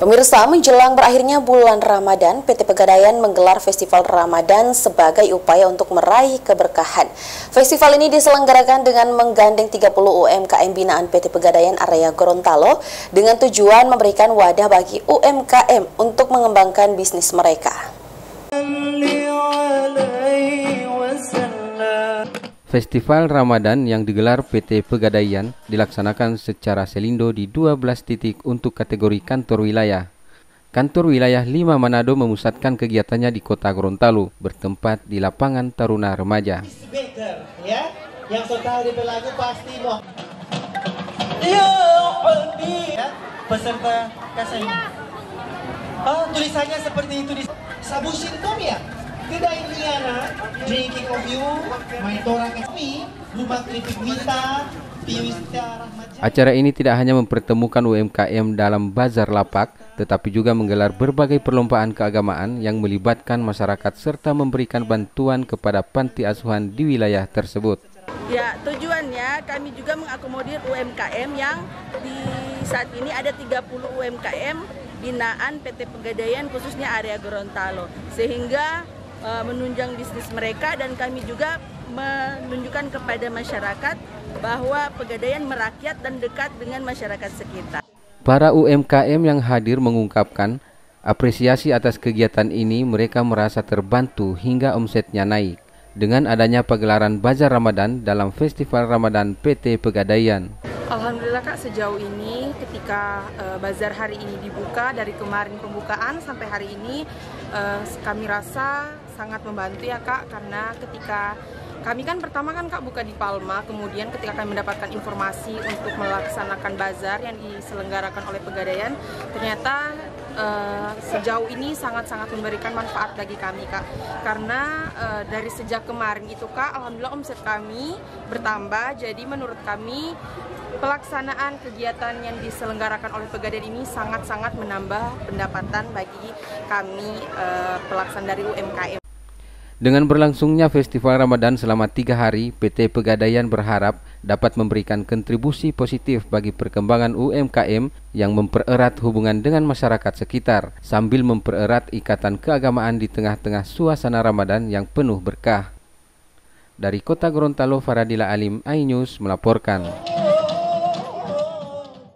Pemirsa, menjelang berakhirnya bulan Ramadan, PT Pegadaian menggelar Festival Ramadan sebagai upaya untuk meraih keberkahan. Festival ini diselenggarakan dengan menggandeng 30 UMKM binaan PT Pegadaian area Gorontalo dengan tujuan memberikan wadah bagi UMKM untuk mengembangkan bisnis mereka. Festival Ramadan yang digelar PT Pegadaian dilaksanakan secara selindo di 12 titik untuk kategori kantor wilayah. Kantor wilayah 5 Manado memusatkan kegiatannya di kota Gorontalo, bertempat di lapangan Taruna Remaja. Ya. Ya, ya, peserta kasih. Oh, tulisannya seperti itu di Sabu Sintom ya? Tidak Indiana, drinking of you, Kritik Wita, Acara ini tidak hanya mempertemukan UMKM dalam bazar lapak, tetapi juga menggelar berbagai perlombaan keagamaan yang melibatkan masyarakat serta memberikan bantuan kepada panti asuhan di wilayah tersebut. Ya, tujuannya kami juga mengakomodir UMKM yang di saat ini ada 30 UMKM binaan PT Pegadaian khususnya area Gorontalo. Sehingga uh, menunjang bisnis mereka dan kami juga menunjukkan kepada masyarakat bahwa Pegadaian merakyat dan dekat dengan masyarakat sekitar. Para UMKM yang hadir mengungkapkan apresiasi atas kegiatan ini mereka merasa terbantu hingga omsetnya naik dengan adanya pagelaran Bazar Ramadan dalam Festival Ramadan PT Pegadaian. Alhamdulillah Kak sejauh ini ketika uh, bazar hari ini dibuka dari kemarin pembukaan sampai hari ini uh, kami rasa sangat membantu ya kak karena ketika kami kan pertama kan kak buka di Palma kemudian ketika kami mendapatkan informasi untuk melaksanakan bazar yang diselenggarakan oleh Pegadaian ternyata uh, sejauh ini sangat-sangat memberikan manfaat bagi kami kak. Karena uh, dari sejak kemarin itu kak alhamdulillah omset kami bertambah. Jadi menurut kami pelaksanaan kegiatan yang diselenggarakan oleh Pegadaian ini sangat-sangat menambah pendapatan bagi kami uh, pelaksanaan dari UMKM dengan berlangsungnya Festival Ramadan selama tiga hari, PT Pegadaian berharap dapat memberikan kontribusi positif bagi perkembangan UMKM yang mempererat hubungan dengan masyarakat sekitar, sambil mempererat ikatan keagamaan di tengah-tengah suasana Ramadan yang penuh berkah. Dari Kota Gorontalo, Faradila Alim, iNews melaporkan.